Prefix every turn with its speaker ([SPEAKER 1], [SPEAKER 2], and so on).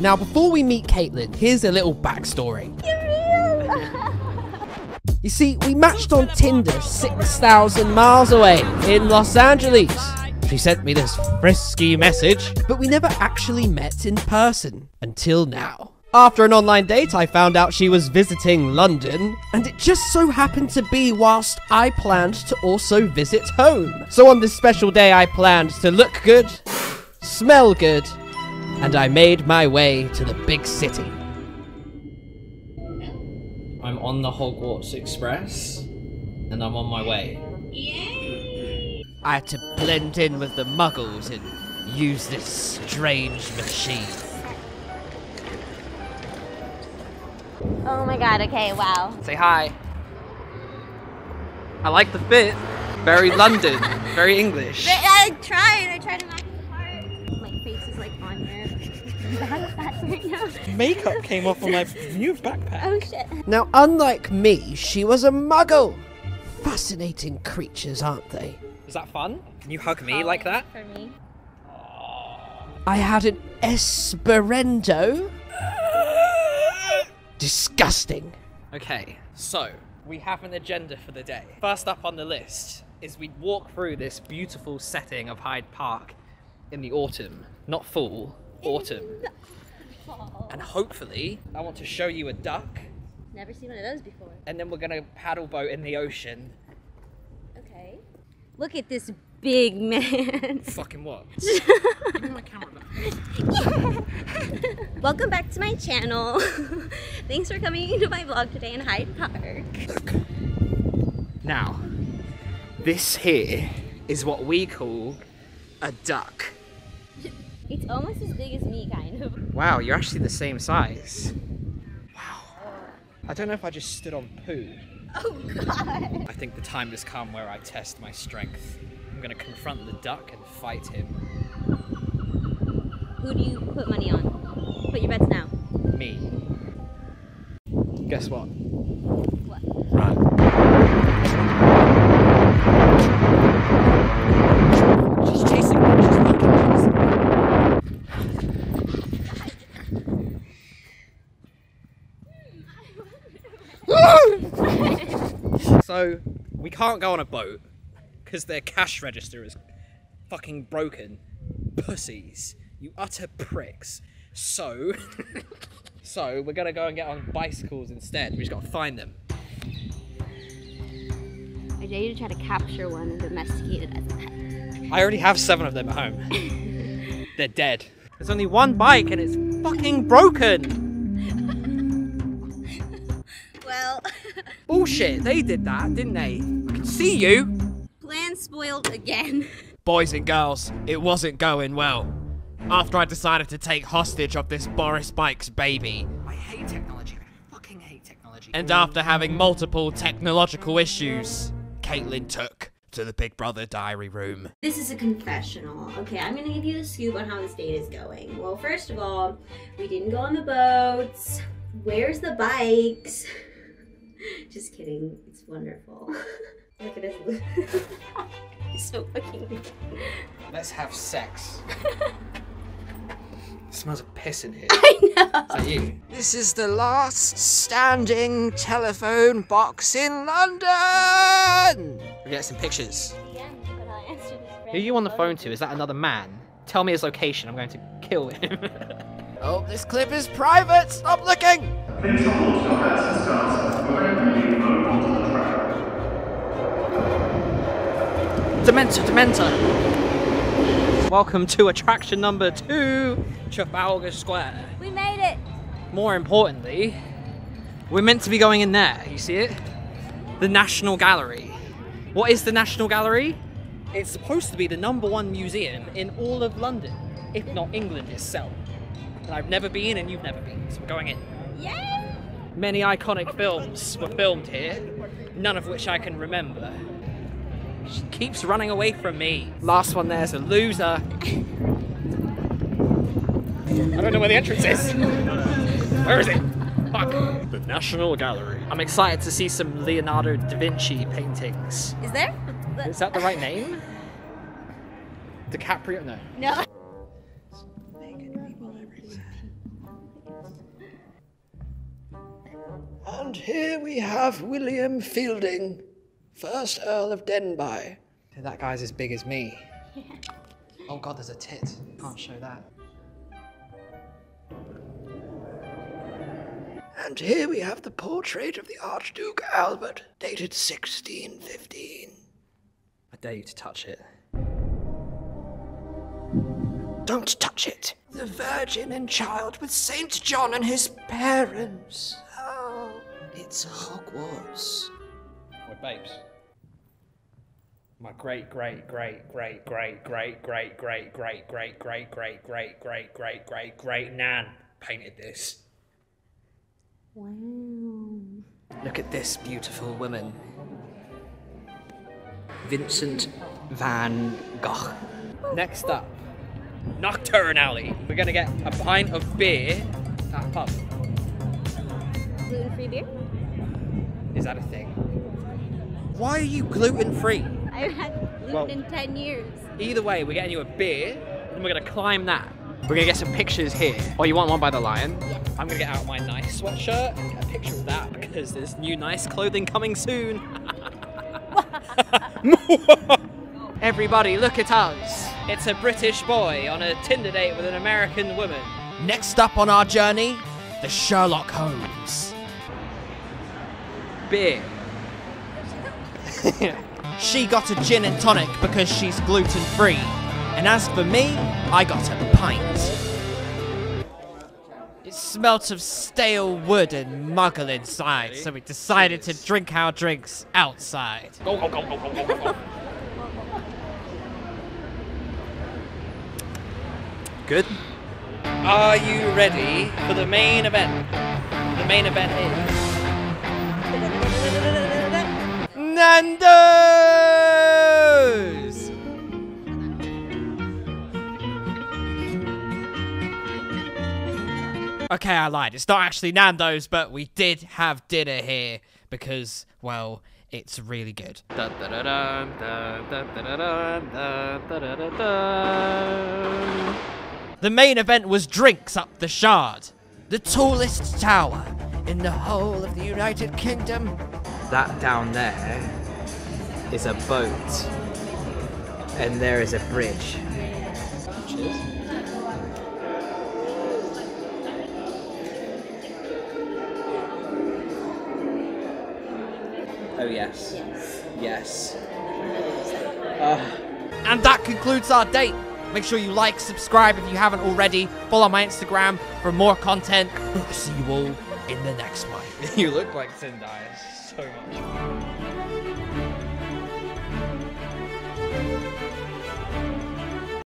[SPEAKER 1] Now, before we meet Caitlyn, here's a little backstory. You see, we matched on Tinder 6,000 miles away in Los Angeles. She sent me this frisky message, but we never actually met in person until now. After an online date, I found out she was visiting London, and it just so happened to be whilst I planned to also visit home. So on this special day, I planned to look good, smell good, and I made my way to the big city. I'm on the Hogwarts Express, and I'm on my way. I had to blend in with the muggles and use this strange machine.
[SPEAKER 2] Oh my god, okay, wow.
[SPEAKER 1] Say hi. I like the fit. Very London. Very English.
[SPEAKER 2] I tried, I tried to face is like on your backpack right now.
[SPEAKER 3] Makeup came off on my new backpack.
[SPEAKER 2] Oh shit.
[SPEAKER 1] Now, unlike me, she was a muggle. Fascinating creatures, aren't they?
[SPEAKER 3] Is that fun? Can you hug me like that?
[SPEAKER 2] For me.
[SPEAKER 1] I had an Esperanto. Disgusting.
[SPEAKER 3] Okay, so we have an agenda for the day. First up on the list is we walk through this beautiful setting of Hyde Park in the autumn, not fall, autumn. And hopefully, I want to show you a duck,
[SPEAKER 2] Never seen one of those before.
[SPEAKER 3] and then we're gonna paddle boat in the ocean.
[SPEAKER 2] Okay. Look at this big man.
[SPEAKER 3] Fucking what? Give me my camera back.
[SPEAKER 2] Welcome back to my channel. Thanks for coming to my vlog today in Hyde Park.
[SPEAKER 3] Now, this here is what we call a duck.
[SPEAKER 2] It's almost as big as me, kind of.
[SPEAKER 3] Wow, you're actually the same size. Wow. I don't know if I just stood on poo.
[SPEAKER 2] Oh god.
[SPEAKER 3] I think the time has come where I test my strength. I'm gonna confront the duck and fight him.
[SPEAKER 2] Who do you put money on? Put your bets now.
[SPEAKER 3] Me. Guess what?
[SPEAKER 2] What?
[SPEAKER 3] She's chasing me. She's fucking chasing me. So, we can't go on a boat because their cash register is fucking broken. Pussies. You utter pricks. So, so we're gonna go and get on bicycles instead. We just gotta find them.
[SPEAKER 2] I dare you to try to capture one and domesticate it as a pet.
[SPEAKER 3] I already have seven of them at home. They're dead. There's only one bike and it's fucking broken. Bullshit, they did that, didn't they? I can see you.
[SPEAKER 2] plan spoiled again.
[SPEAKER 1] Boys and girls, it wasn't going well. After I decided to take hostage of this Boris Bikes baby,
[SPEAKER 3] I hate technology. I fucking hate technology.
[SPEAKER 1] and after having multiple technological issues, Caitlyn took to the Big Brother diary room.
[SPEAKER 2] This is a confessional. Okay, I'm gonna give you a scoop on how this date is going. Well, first of all, we didn't go on the boats. Where's the bikes? Just kidding. It's wonderful. Look at this. He's so fucking.
[SPEAKER 3] Let's have sex. it smells of piss in here.
[SPEAKER 2] I know.
[SPEAKER 3] Is you? This is the last standing telephone box in London. We get some pictures.
[SPEAKER 2] Yeah, but I'll answer this
[SPEAKER 3] Who are you on the phone to? Is that another man? Tell me his location. I'm going to kill him.
[SPEAKER 1] Oh, this clip is private! Stop looking!
[SPEAKER 3] Dementor, Dementor. Welcome to attraction number two, Trafalgar Square.
[SPEAKER 2] We made it.
[SPEAKER 3] More importantly, we're meant to be going in there. You see it? The National Gallery. What is the National Gallery? It's supposed to be the number one museum in all of London, if not England itself. And I've never been, and you've never been, so we're going in.
[SPEAKER 2] Yay!
[SPEAKER 3] Many iconic films were filmed here, none of which I can remember. She keeps running away from me. Last one there's a loser. I don't know where the entrance is. Where is it? Fuck. The National Gallery. I'm excited to see some Leonardo da Vinci paintings.
[SPEAKER 2] Is there?
[SPEAKER 3] Is that the right name? DiCaprio? No.
[SPEAKER 2] No.
[SPEAKER 4] And here we have William Feilding first Earl of Denbigh.
[SPEAKER 3] That guy's as big as me. Oh god, there's a tit. Can't show that.
[SPEAKER 4] And here we have the portrait of the Archduke Albert, dated 1615.
[SPEAKER 3] I dare you to touch it.
[SPEAKER 4] Don't touch it. The Virgin and Child with Saint John and his parents. Oh, it's Hogwarts.
[SPEAKER 3] What babes? My great, great, great, great, great, great, great, great, great, great, great, great, great, great, great, great, great nan painted this.
[SPEAKER 2] Wow.
[SPEAKER 3] Look at this beautiful woman. Vincent van Gogh. Next up, Knockturn Alley. We're gonna get a pint of beer at a pub.
[SPEAKER 2] Gluten free beer?
[SPEAKER 3] Is that a thing? Why are you gluten free?
[SPEAKER 2] I haven't had
[SPEAKER 3] Well-
[SPEAKER 2] in 10 years.
[SPEAKER 3] Either way, we're getting you a beer, and we're gonna climb that. We're gonna get some pictures here. Oh, you want one by the lion?
[SPEAKER 2] Yes.
[SPEAKER 3] I'm gonna get out my nice sweatshirt and get a picture of that because there's new nice clothing coming soon. Everybody, look at us. It's a British boy on a Tinder date with an American woman.
[SPEAKER 1] Next up on our journey, the Sherlock Holmes.
[SPEAKER 3] Beer.
[SPEAKER 1] She got a gin and tonic because she's gluten free. And as for me, I got a pint. It smelt of stale wood and muggle inside, so we decided to drink our drinks outside.
[SPEAKER 3] Go, go, go, go, go, go, go, go. Good. Are you ready for the main event? The main event is.
[SPEAKER 1] Nando's! Okay, I lied. It's not actually Nando's, but we did have dinner here because, well, it's really good. The main event was drinks up the Shard, the tallest tower in the whole of the United Kingdom.
[SPEAKER 3] That down there is a boat, and there is a bridge. Oh yes. Yes. Ah.
[SPEAKER 1] And that concludes our date. Make sure you like, subscribe if you haven't already. Follow my Instagram for more content. See you all in the next one.
[SPEAKER 3] you look like Zendaya so much.